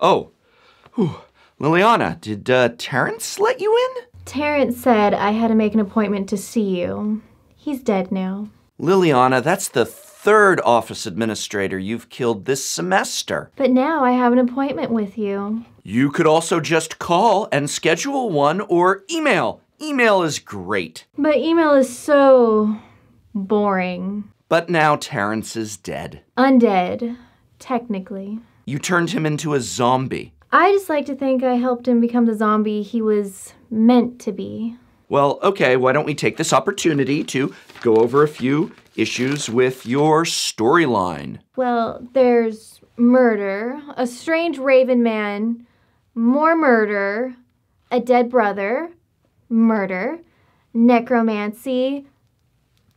Oh. Whew. Liliana, did uh, Terrence let you in? Terrence said I had to make an appointment to see you. He's dead now. Liliana, that's the third office administrator you've killed this semester. But now I have an appointment with you. You could also just call and schedule one or email. Email is great. But email is so boring. But now Terrence is dead. Undead, technically. You turned him into a zombie. I just like to think I helped him become the zombie he was meant to be. Well, okay, why don't we take this opportunity to go over a few issues with your storyline? Well, there's murder, a strange raven man, more murder, a dead brother, murder, necromancy,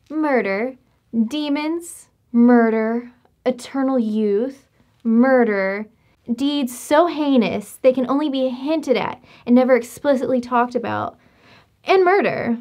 murder, demons, murder, eternal youth, murder, deeds so heinous they can only be hinted at and never explicitly talked about, and murder.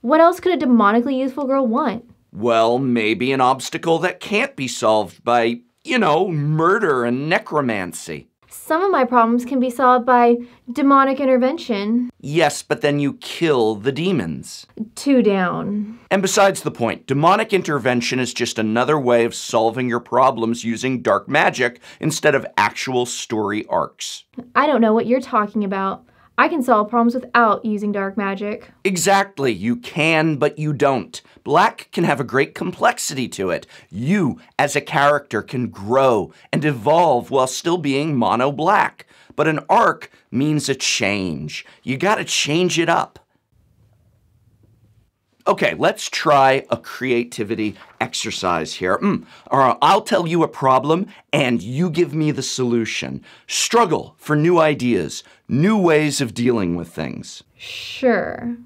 What else could a demonically youthful girl want? Well, maybe an obstacle that can't be solved by, you know, murder and necromancy. Some of my problems can be solved by demonic intervention. Yes, but then you kill the demons. Two down. And besides the point, demonic intervention is just another way of solving your problems using dark magic instead of actual story arcs. I don't know what you're talking about. I can solve problems without using dark magic. Exactly, you can, but you don't. Black can have a great complexity to it. You, as a character, can grow and evolve while still being mono black. But an arc means a change. You gotta change it up. Okay, let's try a creativity exercise here. Mm, I'll tell you a problem and you give me the solution. Struggle for new ideas, new ways of dealing with things. Sure.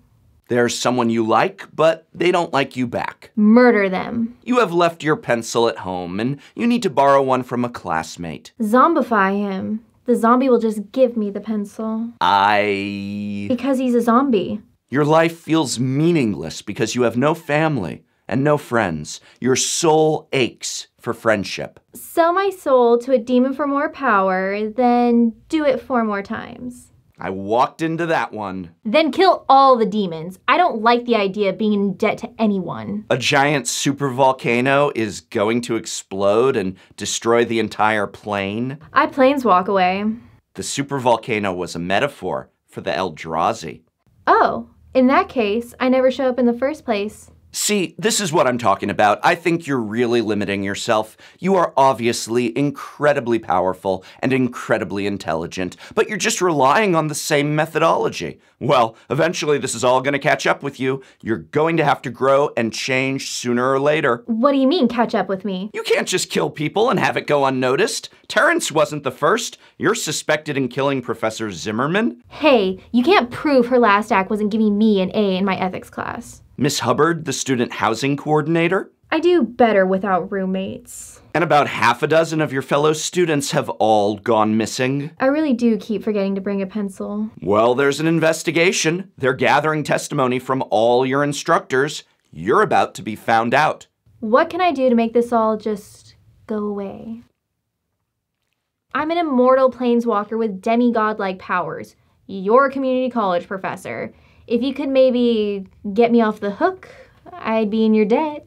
There's someone you like, but they don't like you back. Murder them. You have left your pencil at home and you need to borrow one from a classmate. Zombify him. The zombie will just give me the pencil. I. Because he's a zombie. Your life feels meaningless because you have no family and no friends. Your soul aches for friendship. Sell my soul to a demon for more power, then do it four more times. I walked into that one. Then kill all the demons. I don't like the idea of being in debt to anyone. A giant supervolcano is going to explode and destroy the entire plane. I planeswalk away. The supervolcano was a metaphor for the Eldrazi. Oh, in that case, I never show up in the first place. See, this is what I'm talking about. I think you're really limiting yourself. You are obviously incredibly powerful and incredibly intelligent, but you're just relying on the same methodology. Well, eventually this is all going to catch up with you. You're going to have to grow and change sooner or later. What do you mean, catch up with me? You can't just kill people and have it go unnoticed. Terrence wasn't the first. You're suspected in killing Professor Zimmerman. Hey, you can't prove her last act wasn't giving me an A in my ethics class. Miss Hubbard, the student housing coordinator. I do better without roommates. And about half a dozen of your fellow students have all gone missing. I really do keep forgetting to bring a pencil. Well, there's an investigation. They're gathering testimony from all your instructors. You're about to be found out. What can I do to make this all just go away? I'm an immortal planeswalker with demigod like powers. You're a community college professor. If you could maybe get me off the hook, I'd be in your debt.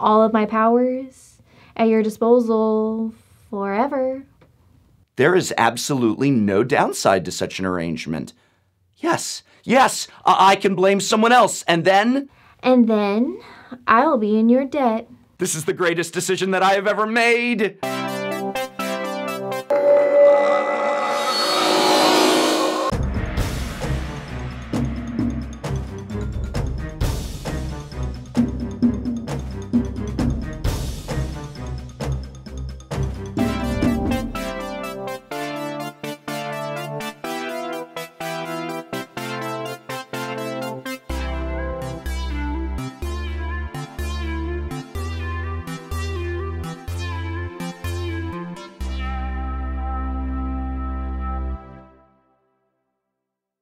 All of my powers at your disposal forever. There is absolutely no downside to such an arrangement. Yes, yes, I, I can blame someone else, and then. And then I'll be in your debt. This is the greatest decision that I have ever made.